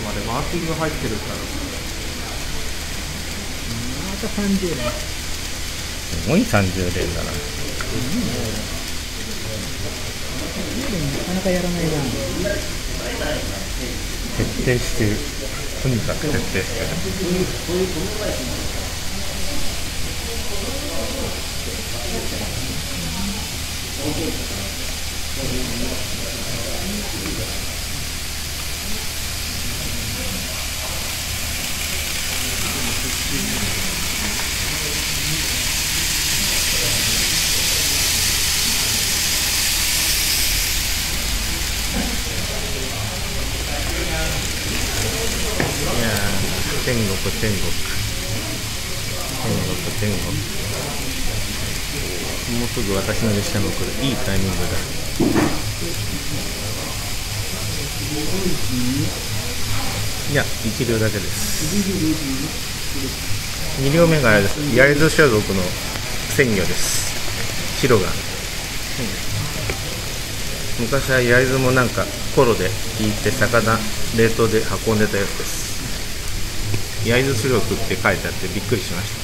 までマーキング入ってるから。また30年すごい30連だな。なかなかやらないな。徹底してる。とにかく徹底してる。いやー天国天国天国天国もうすぐ私の列車も来るいいタイミングだいや1両だけです2両目があれです焼津所属の鮮魚です白が、昔は焼津もなんかコロで引いて魚冷凍で運んでたやつです焼津所属って書いてあってびっくりしました。